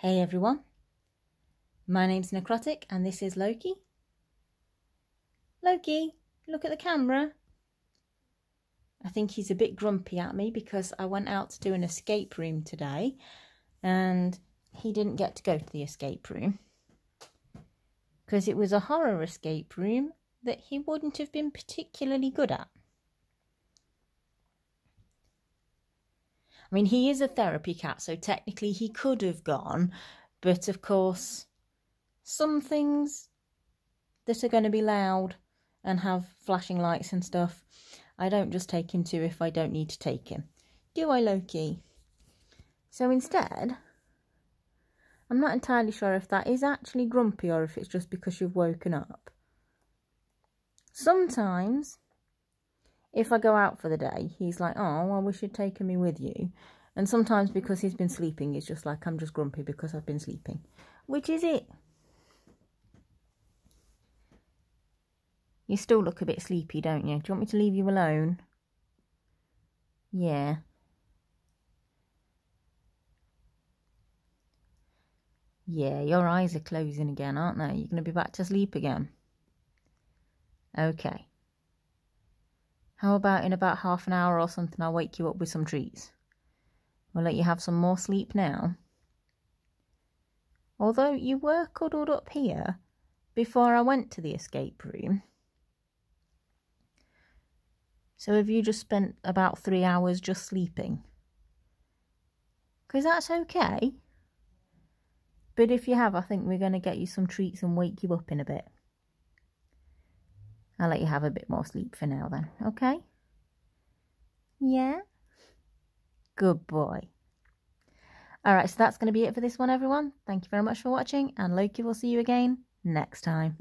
Hey everyone, my name's Nekrotikk and this is Loki. Loki, look at the camera. I think he's a bit grumpy at me because I went out to do an escape room today and he didn't get to go to the escape room because it was a horror escape room that he wouldn't have been particularly good at. I mean, he is a therapy cat, so technically he could have gone, but of course, some things that are going to be loud and have flashing lights and stuff, I don't just take him to if I don't need to take him. Do I, Loki? So instead, I'm not entirely sure if that is actually grumpy or if it's just because you've woken up. Sometimes if I go out for the day, he's like, oh, I wish you'd taken me with you. And sometimes because he's been sleeping, he's just like, I'm just grumpy because I've been sleeping. Which is it? You still look a bit sleepy, don't you? Do you want me to leave you alone? Yeah. Yeah, your eyes are closing again, aren't they? You're going to be back to sleep again. Okay. How about in about half an hour or something, I'll wake you up with some treats. We'll let you have some more sleep now. Although you were cuddled up here before I went to the escape room. So have you just spent about three hours just sleeping? Because that's okay. But if you have, I think we're going to get you some treats and wake you up in a bit. I'll let you have a bit more sleep for now then, okay? Yeah? Good boy. Alright, so that's going to be it for this one, everyone. Thank you very much for watching, and Loki will see you again next time.